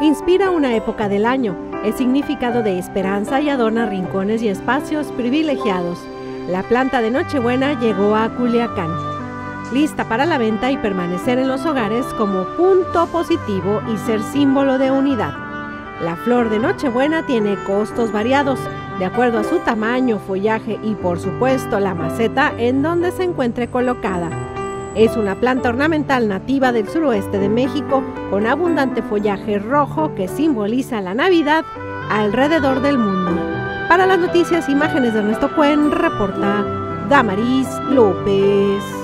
Inspira una época del año, es significado de esperanza y adorna rincones y espacios privilegiados. La planta de Nochebuena llegó a Culiacán, lista para la venta y permanecer en los hogares como punto positivo y ser símbolo de unidad. La flor de Nochebuena tiene costos variados, de acuerdo a su tamaño, follaje y por supuesto la maceta en donde se encuentre colocada. Es una planta ornamental nativa del suroeste de México con abundante follaje rojo que simboliza la Navidad alrededor del mundo. Para las noticias, imágenes de Ernesto Cuen, reporta Damaris López.